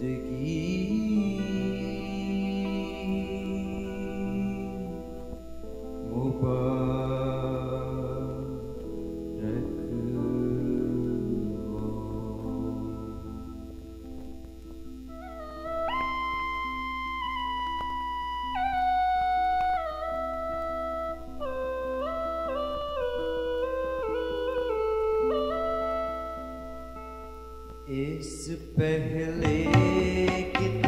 जिंदगी इस पहले कि